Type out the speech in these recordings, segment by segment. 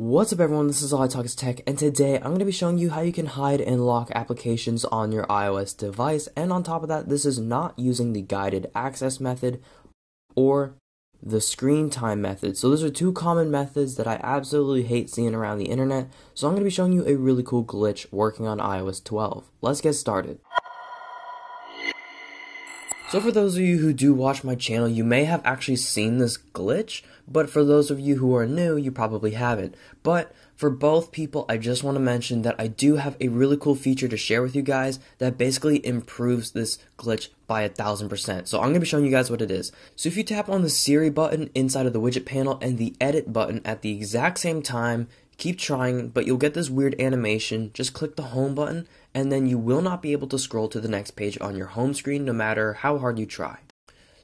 What's up everyone, this is All I Talk is Tech, and today I'm going to be showing you how you can hide and lock applications on your iOS device, and on top of that, this is not using the guided access method or the screen time method. So those are two common methods that I absolutely hate seeing around the internet, so I'm going to be showing you a really cool glitch working on iOS 12. Let's get started. So for those of you who do watch my channel, you may have actually seen this glitch, but for those of you who are new, you probably haven't. But for both people, I just want to mention that I do have a really cool feature to share with you guys that basically improves this glitch by a thousand percent. So I'm going to be showing you guys what it is. So if you tap on the Siri button inside of the widget panel and the edit button at the exact same time, Keep trying, but you'll get this weird animation. Just click the home button, and then you will not be able to scroll to the next page on your home screen no matter how hard you try.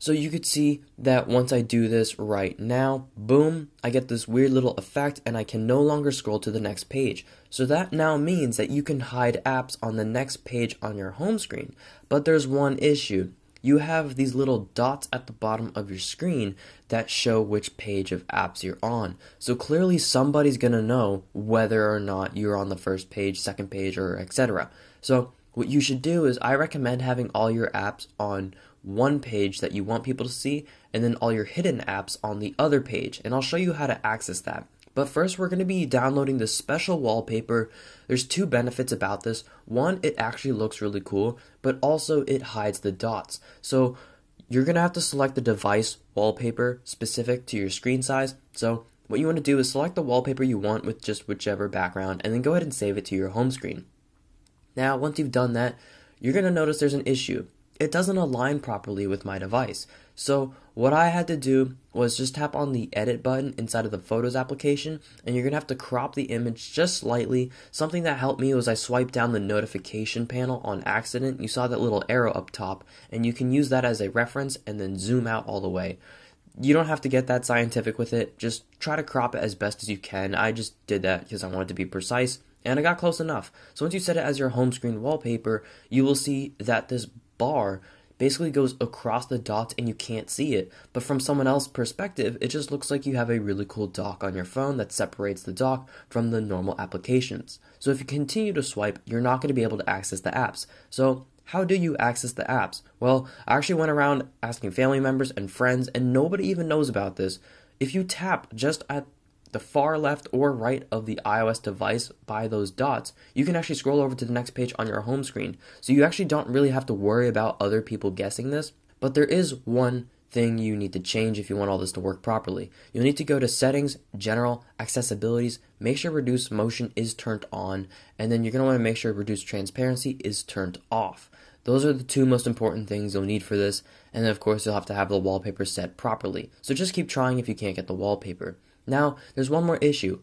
So you could see that once I do this right now, boom, I get this weird little effect and I can no longer scroll to the next page. So that now means that you can hide apps on the next page on your home screen. But there's one issue you have these little dots at the bottom of your screen that show which page of apps you're on. So clearly somebody's going to know whether or not you're on the first page, second page, or etc. So what you should do is I recommend having all your apps on one page that you want people to see and then all your hidden apps on the other page. And I'll show you how to access that. But first, we're going to be downloading this special wallpaper. There's two benefits about this. One, it actually looks really cool, but also it hides the dots. So you're going to have to select the device wallpaper specific to your screen size. So what you want to do is select the wallpaper you want with just whichever background and then go ahead and save it to your home screen. Now, once you've done that, you're going to notice there's an issue it doesn't align properly with my device. So what I had to do was just tap on the edit button inside of the Photos application and you're to have to crop the image just slightly. Something that helped me was I swiped down the notification panel on accident. You saw that little arrow up top and you can use that as a reference and then zoom out all the way. You don't have to get that scientific with it. Just try to crop it as best as you can. I just did that because I wanted to be precise and I got close enough. So once you set it as your home screen wallpaper, you will see that this bar basically goes across the dots and you can't see it. But from someone else's perspective, it just looks like you have a really cool dock on your phone that separates the dock from the normal applications. So if you continue to swipe, you're not going to be able to access the apps. So how do you access the apps? Well, I actually went around asking family members and friends, and nobody even knows about this. If you tap just at the far left or right of the iOS device by those dots, you can actually scroll over to the next page on your home screen. So you actually don't really have to worry about other people guessing this. But there is one thing you need to change if you want all this to work properly. You'll need to go to Settings, General, Accessibilities, make sure Reduce Motion is turned on, and then you're going to want to make sure Reduce Transparency is turned off. Those are the two most important things you'll need for this, and then of course you'll have to have the wallpaper set properly. So just keep trying if you can't get the wallpaper. Now, there's one more issue.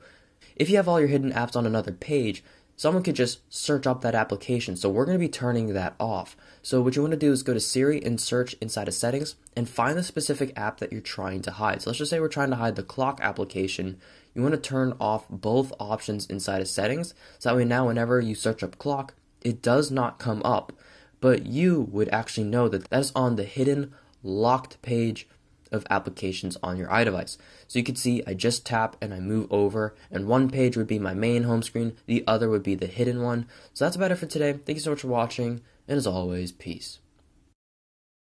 If you have all your hidden apps on another page, someone could just search up that application. So we're going to be turning that off. So what you want to do is go to Siri and search inside of settings and find the specific app that you're trying to hide. So let's just say we're trying to hide the clock application. You want to turn off both options inside of settings. So that way now whenever you search up clock, it does not come up. But you would actually know that that is on the hidden locked page of applications on your iDevice. So you can see I just tap and I move over and one page would be my main home screen, the other would be the hidden one. So that's about it for today. Thank you so much for watching and as always, peace.